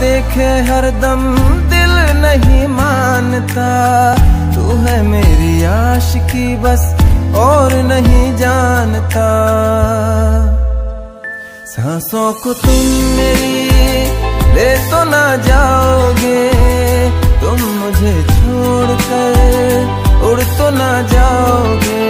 देखे हर दम दिल नहीं मानता। तू है मेरी आश की बस और नहीं जानता। सांसों को तुम मेरी ले तो ना जाओगे। तुम मुझे छोड़कर उड़ तो ना जाओगे।